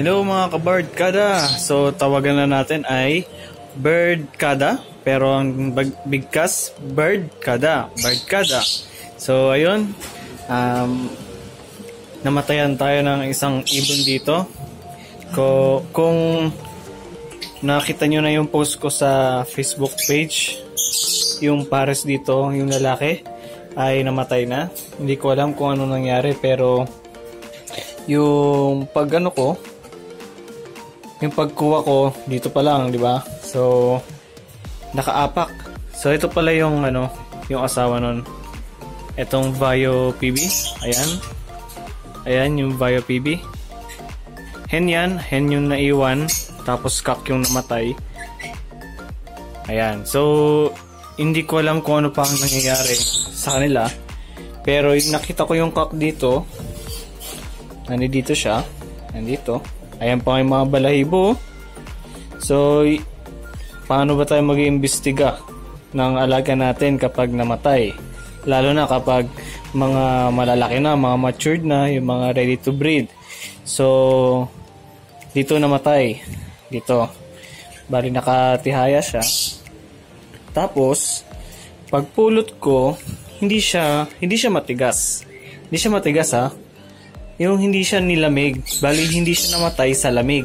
Hello mga ka-bird kada. So tawagan na natin ay bird kada pero ang bigkas bird kada, bird kada. So ayun, um, namatayan tayo ng isang ibon dito. Ko, kung nakita nyo na yung post ko sa Facebook page, yung pares dito, yung lalaki, ay namatay na. Hindi ko alam kung ano nangyari pero yung pag ano ko, yung pagkuha ko dito pa lang, di ba? So nakaapak. So ito pala yung ano, yung asawa nun. Etong Vio PB. Ayan. Ayan yung Vio PB. Hen yan, hen yung naiwan, tapos kak yung namatay. Ayan. So hindi ko alam kung ano pa ang nangyayari sa kanila. Pero nakita ko yung kak dito. Nandito siya. Nandito. Ayan pa yung mga balahibo. So, y- paano ba tayo mag-iimbestiga ng alaga natin kapag namatay? Lalo na kapag mga malalaki na, mga matured na, yung mga ready to breed. So, dito namatay. Dito. Bali nakatihaya siya. Tapos, pagpulot ko, hindi siya, hindi siya matigas. Hindi siya matigas ha. Yung hindi siya nilamig. Bali, hindi siya namatay sa lamig.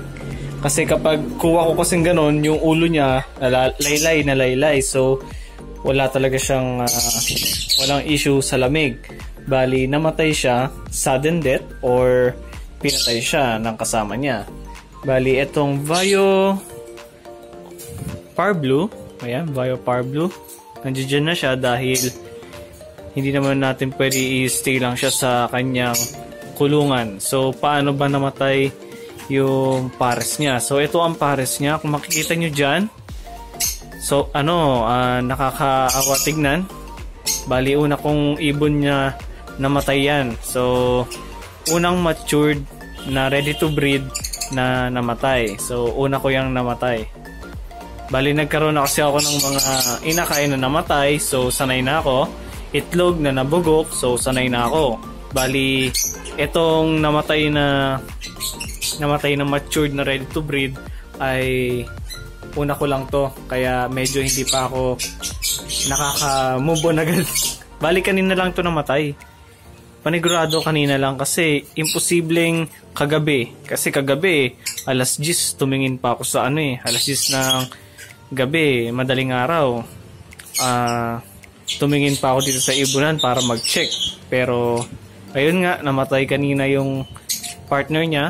Kasi kapag kuha ko kasing ganon, yung ulo niya, laylay na laylay. So, wala talaga siyang, ah, walang issue sa lamig. Bali, namatay siya, sudden death, or pinatay siya ng kasama niya. Bali, itong Vio Par Blue, ayan, Vio Par Blue, nandiyan na siya dahil hindi naman natin pwede i-stay lang siya sa kanyang kulungan. So, paano ba namatay yung pares niya? So, ito ang pares niya. Kung makikita nyo dyan, so, ano, ah, nakakaawa tignan. Bali, una kong ibon niya namatay yan. So, unang matured na ready to breed na namatay. So, una ko yung namatay. Bali, nagkaroon na kasi ako ng mga inakain na namatay. So, sanay na ako. Itlog na nabugok. So, sanay na ako. Bali, itong namatay na namatay na matured na ready to breed ay una ko lang to kaya medyo hindi pa ako nakaka-move on agad. Bali kanina lang to namatay. Panigurado kanina lang kasi imposibleng kagabi. Kasi kagabi, alas 10 tumingin pa ako sa ano eh. Alas 10 ng gabi, madaling araw. Ah, tumingin pa ako dito sa ibunan para mag-check. Pero ayun nga, namatay kanina yung partner niya.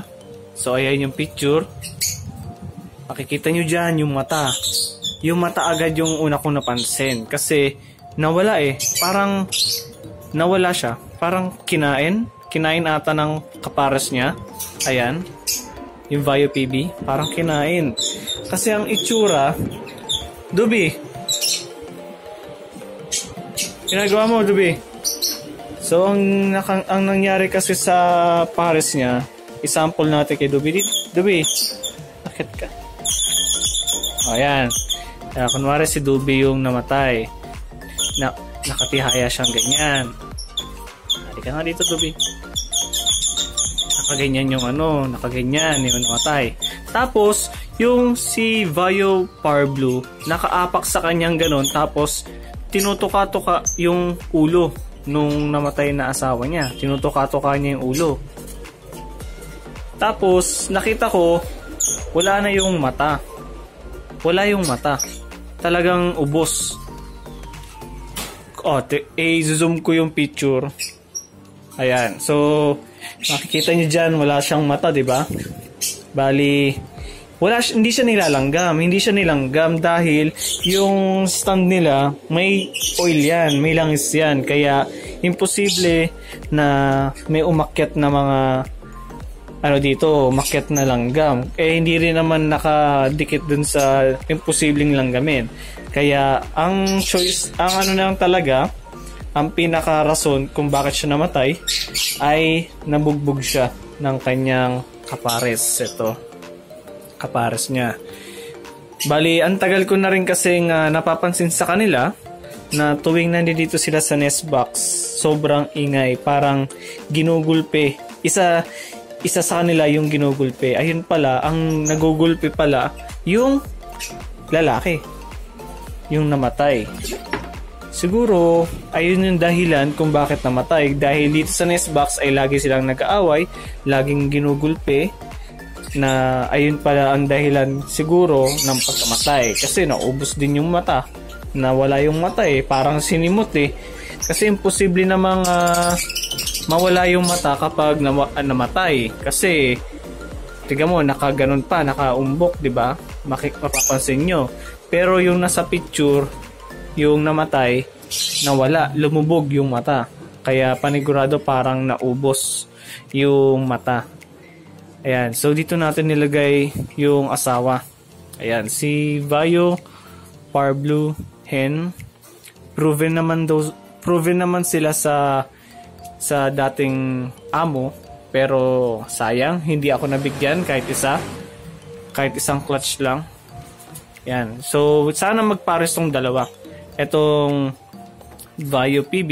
So ayan yung picture. Makikita nyo dyan yung mata. Yung mata agad yung una kong napansin. Kasi nawala eh. Parang nawala siya. Parang kinain. Kinain ata ng kapares niya. Ayan. Yung Vio PB. Parang kinain. Kasi ang itsura, Dubi. Ginagawa mo, Dubi. So, ang, nakang, ang nangyari kasi sa pares niya, isample natin kay Dubi. Dubi, akit ka. Ayan. Kaya kunwari si Dubi yung namatay. Na, nakatihaya siyang ganyan. Halika nga dito, Dubi. Nakaganyan yung ano, nakaganyan yung namatay. Tapos, yung si Vio Par Blue, nakaapak sa kanyang ganon, tapos tinutuka-tuka yung ulo nung namatay na asawa niya. Tinutuka-tuka niya yung ulo. Tapos, nakita ko, wala na yung mata. Wala yung mata. Talagang ubos. Oh, te- i-zoom ko yung picture. Ayan. So, makikita niyo dyan, wala siyang mata, di ba? Bali, wala hindi siya nilalanggam. Hindi siya nilanggam dahil yung stand nila, may oil yan, may langis yan. Kaya, imposible na may umakyat na mga ano dito, makyat na langgam. Eh, hindi rin naman nakadikit dun sa imposibleng langgamin. Kaya, ang choice, ang ano lang talaga, ang pinaka-rason kung bakit siya namatay, ay nabugbog siya ng kanyang kapares. Ito, kapares niya. Bali, ang tagal ko na rin kasing ah, napapansin sa kanila na tuwing nandito sila sa nest box, sobrang ingay, parang ginugulpe. Isa, isa sa kanila yung ginugulpe. Ayun pala, ang nagugulpe pala yung lalaki. Yung namatay. Siguro, ayun yung dahilan kung bakit namatay. Dahil dito sa nest box ay lagi silang nag-aaway, laging ginugulpe, na ayun pala ang dahilan siguro ng pagkamatay. Kasi naubos din yung mata. Nawala yung mata eh. Parang sinimot eh. Kasi imposible namang uh, mawala yung mata kapag nam- namatay. Kasi, tiga mo, nakaganon pa, nakaumbok, di ba? Mapapansin nyo. Pero yung nasa picture, yung namatay, nawala, lumubog yung mata. Kaya panigurado parang naubos yung mata. Ayan, so dito natin nilagay yung asawa. Ayan, si Vayo Parblu Hen. Proven naman daw, proven naman sila sa sa dating amo pero sayang hindi ako nabigyan kahit isa kahit isang clutch lang yan so sana magpares tong dalawa itong Vario PB,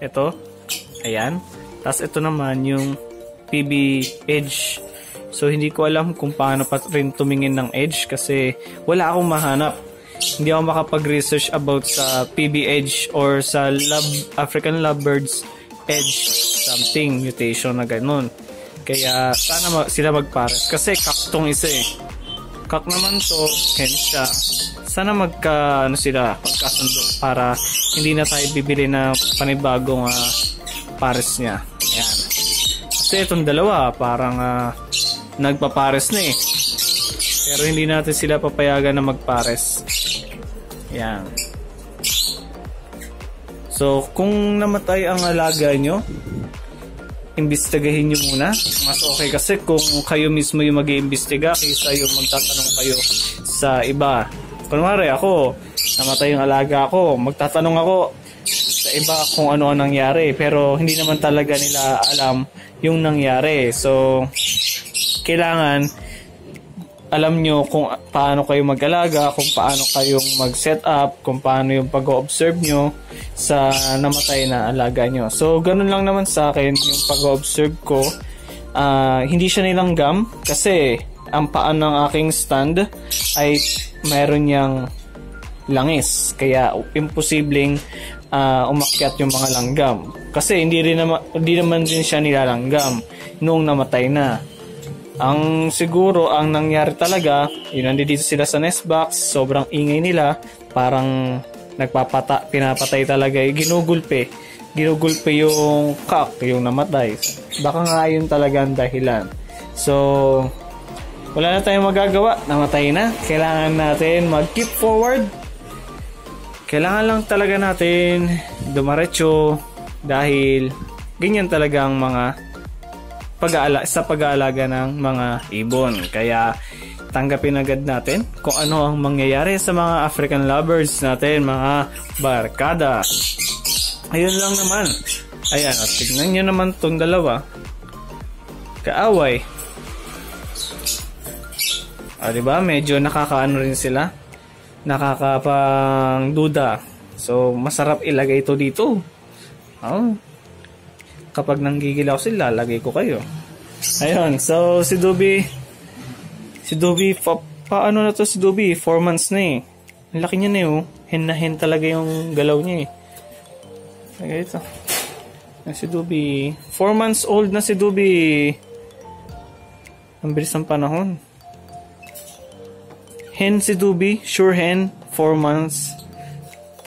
ito, ayan. Tapos ito naman yung PB Edge. So hindi ko alam kung paano pa rin tumingin ng Edge kasi wala akong mahanap. Hindi ako makapag-research about sa PB Edge or sa love, African Lovebirds Edge something mutation na ganun. Kaya sana mag, sila magpares kasi kaktong isa eh. Kak naman to, hence siya sana magka ano sila magkasundo para hindi na tayo bibili na panibagong uh, pares niya ayan kasi itong dalawa parang uh, nagpapares na eh pero hindi natin sila papayagan na magpares ayan so kung namatay ang alaga nyo imbestigahin nyo muna. Mas okay kasi kung kayo mismo yung mag iimbestiga kaysa yung magtatanong kayo sa iba. Kunwari ako, namatay yung alaga ko, magtatanong ako sa iba kung ano ang nangyari pero hindi naman talaga nila alam yung nangyari. So, kailangan alam nyo kung paano kayo mag-alaga, kung paano kayong mag-set up, kung paano yung pag-observe nyo sa namatay na alaga nyo. So, ganun lang naman sa akin yung pag-observe ko. Uh, hindi siya nilanggam kasi ang paan ng aking stand ay meron niyang langis. Kaya imposibleng uh, umakyat yung mga langgam. Kasi hindi rin naman, hindi naman din siya nilalanggam nung namatay na. Ang siguro ang nangyari talaga, yun nandito sila sa nest box, sobrang ingay nila, parang nagpapata, pinapatay talaga, eh, ginugulpe. Ginugulpe yung cock, yung namatay. Baka nga yun talaga ang dahilan. So, wala na tayong magagawa. Namatay na. Kailangan natin mag-keep forward. Kailangan lang talaga natin dumaretso dahil ganyan talaga ang mga pag-aala sa pag-aalaga ng mga ibon. Kaya tanggapin agad natin kung ano ang mangyayari sa mga African lovers natin, mga barkada. Ayun lang naman. Ayan, at tignan nyo naman tong dalawa. Kaaway. Ah, 'di ba? Medyo nakakaano rin sila. Nakakapang duda. So, masarap ilagay ito dito. Oh. Kapag nanggigilaw sila, lagay ko kayo. Ayun, so si Dubi si Dubi pa, paano na to si Dubi? 4 months na eh. Ang laki niya na eh, oh. Hen na hen talaga yung galaw niya eh. Lagay ito. Si Dubi. 4 months old na si Dubi. Ang bilis ng panahon. Hen si Dubi, sure hen, 4 months.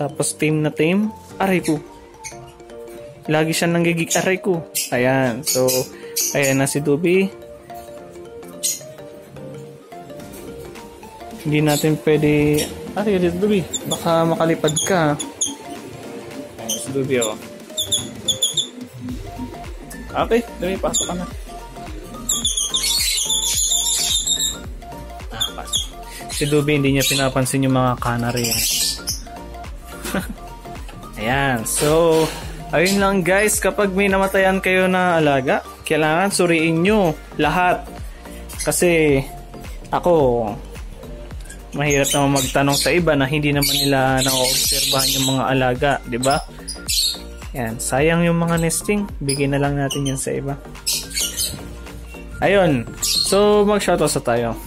Tapos team na team, aray ko. Lagi siya nanggigig aray ko. Ayan, so, ayan na si Dubi. Hindi natin pwede, aray, si Dubi, baka makalipad ka. Ayan si Dubi, oh. Okay, Dubi, pasok ka na. si Dubi hindi niya pinapansin yung mga canary. Ayan. So, ayun lang guys. Kapag may namatayan kayo na alaga, kailangan suriin nyo lahat. Kasi, ako, mahirap naman magtanong sa iba na hindi naman nila na-obserbahan yung mga alaga. ba? Diba? Yan. Sayang yung mga nesting. Bigyan na lang natin yan sa iba. Ayun. So, mag-shoutout sa tayo.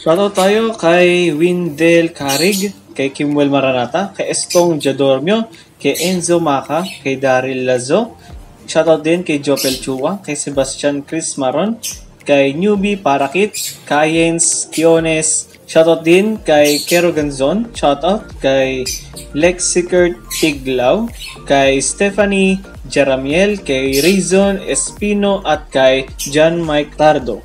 Shoutout tayo kay Windel Carig, kay Kimwell Maranata, kay Estong Jadormio, kay Enzo Maka, kay Daryl Lazo. Shoutout din kay Jopel Chua, kay Sebastian Chris Maron, kay Newbie Parakit, Kayens Tiones. Shoutout din kay Kero Ganzon. Shoutout kay Lexicert Tiglaw, kay Stephanie Jeramiel, kay Rizon Espino at kay John Mike Tardo.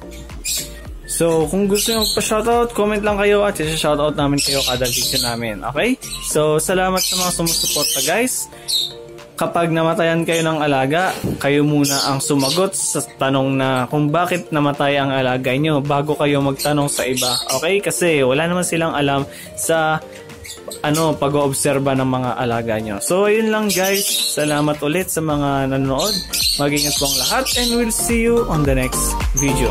So, kung gusto nyo pa-shoutout, comment lang kayo at isa-shoutout namin kayo kada video namin. Okay? So, salamat sa mga sumusuporta guys. Kapag namatayan kayo ng alaga, kayo muna ang sumagot sa tanong na kung bakit namatay ang alaga nyo bago kayo magtanong sa iba. Okay? Kasi wala naman silang alam sa ano, pag-oobserba ng mga alaga nyo. So, ayun lang guys. Salamat ulit sa mga nanonood. Mag-ingat po ang lahat and we'll see you on the next video.